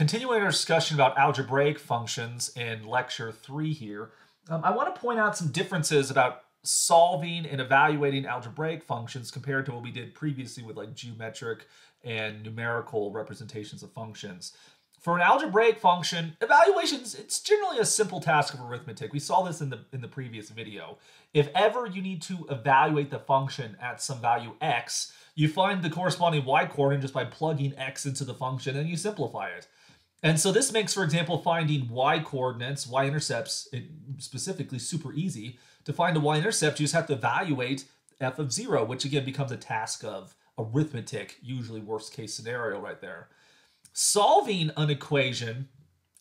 continuing our discussion about algebraic functions in lecture three here, um, I want to point out some differences about solving and evaluating algebraic functions compared to what we did previously with like geometric and numerical representations of functions. For an algebraic function, evaluations, it's generally a simple task of arithmetic. We saw this in the, in the previous video. If ever you need to evaluate the function at some value x, you find the corresponding y-coordinate just by plugging x into the function and you simplify it. And so this makes, for example, finding y-coordinates, y-intercepts, specifically super easy. To find a y-intercept, you just have to evaluate f of 0, which again becomes a task of arithmetic, usually worst case scenario right there. Solving an equation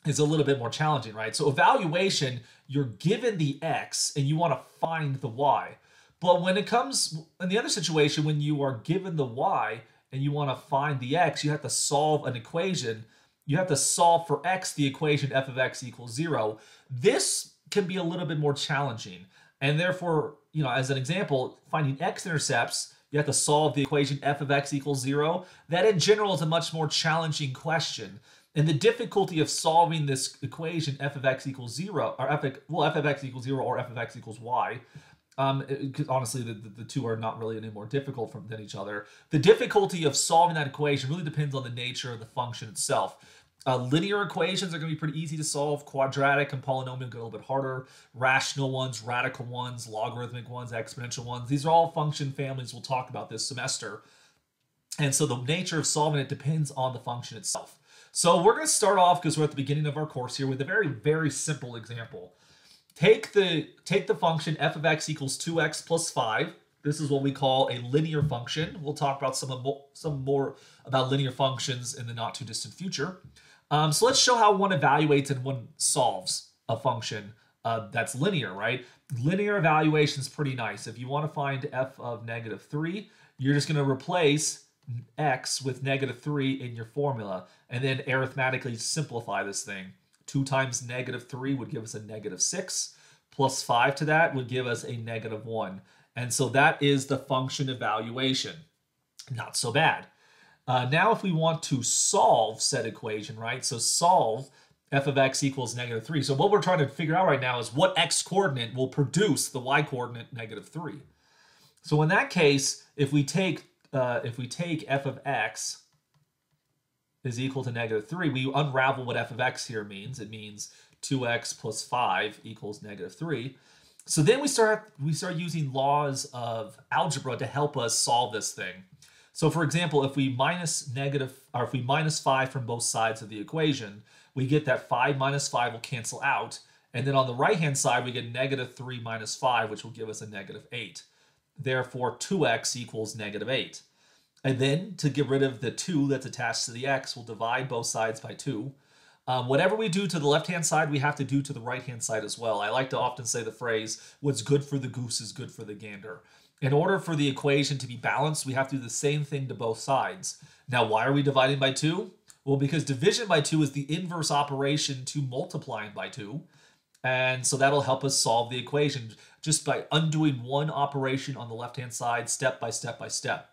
is a little bit more challenging, right? So evaluation, you're given the x and you want to find the y. But when it comes in the other situation, when you are given the y and you want to find the x, you have to solve an equation. You have to solve for x the equation f of x equals zero. This can be a little bit more challenging. And therefore, you know, as an example, finding x-intercepts, you have to solve the equation f of x equals zero. That in general is a much more challenging question. And the difficulty of solving this equation f of x equals zero, or f well, f of x equals zero or f of x equals y, um, because honestly, the, the, the, two are not really any more difficult from, than each other. The difficulty of solving that equation really depends on the nature of the function itself. Uh, linear equations are going to be pretty easy to solve. Quadratic and polynomial get a little bit harder. Rational ones, radical ones, logarithmic ones, exponential ones. These are all function families we'll talk about this semester. And so the nature of solving it depends on the function itself. So we're going to start off, because we're at the beginning of our course here, with a very, very simple example. Take the, take the function f of x equals 2x plus 5. This is what we call a linear function. We'll talk about some, some more about linear functions in the not too distant future. Um, so let's show how one evaluates and one solves a function uh, that's linear, right? Linear evaluation is pretty nice. If you want to find f of negative 3, you're just going to replace x with negative 3 in your formula and then arithmetically simplify this thing. 2 times negative 3 would give us a negative 6, plus 5 to that would give us a negative 1. And so that is the function evaluation. Not so bad. Uh, now, if we want to solve said equation, right? So solve f of x equals negative 3. So what we're trying to figure out right now is what x coordinate will produce the y coordinate negative 3. So in that case, if we take uh, if we take f of x is equal to negative 3, we unravel what f of x here means. It means 2x plus 5 equals negative 3. So then we start we start using laws of algebra to help us solve this thing. So for example, if we minus negative, or if we minus 5 from both sides of the equation, we get that 5 minus 5 will cancel out. And then on the right-hand side, we get negative 3 minus 5, which will give us a negative 8. Therefore, 2x equals negative 8. And then to get rid of the 2 that's attached to the x, we'll divide both sides by 2. Um, whatever we do to the left-hand side, we have to do to the right-hand side as well. I like to often say the phrase, what's good for the goose is good for the gander. In order for the equation to be balanced, we have to do the same thing to both sides. Now, why are we dividing by 2? Well, because division by 2 is the inverse operation to multiplying by 2. And so that'll help us solve the equation just by undoing one operation on the left-hand side step by step by step.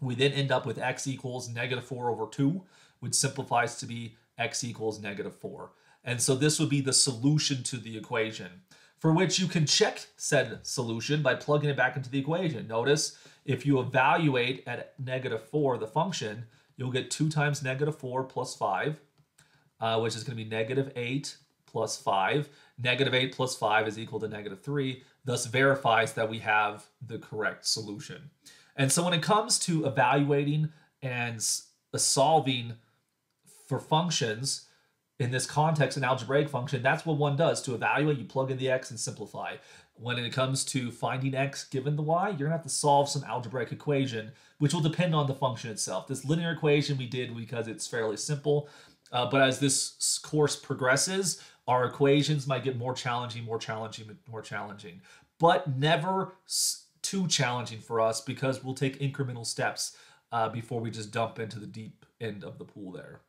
We then end up with x equals negative 4 over 2, which simplifies to be x equals negative 4. And so this would be the solution to the equation for which you can check said solution by plugging it back into the equation. Notice if you evaluate at negative 4 the function, you'll get 2 times negative 4 plus 5, uh, which is going to be negative 8 plus 5. Negative 8 plus 5 is equal to negative 3, thus verifies that we have the correct solution. And so when it comes to evaluating and solving for functions, in this context, an algebraic function, that's what one does. To evaluate, you plug in the x and simplify. When it comes to finding x given the y, you're going to have to solve some algebraic equation, which will depend on the function itself. This linear equation we did because it's fairly simple, uh, but as this course progresses, our equations might get more challenging, more challenging, more challenging, but never too challenging for us because we'll take incremental steps uh, before we just dump into the deep end of the pool there.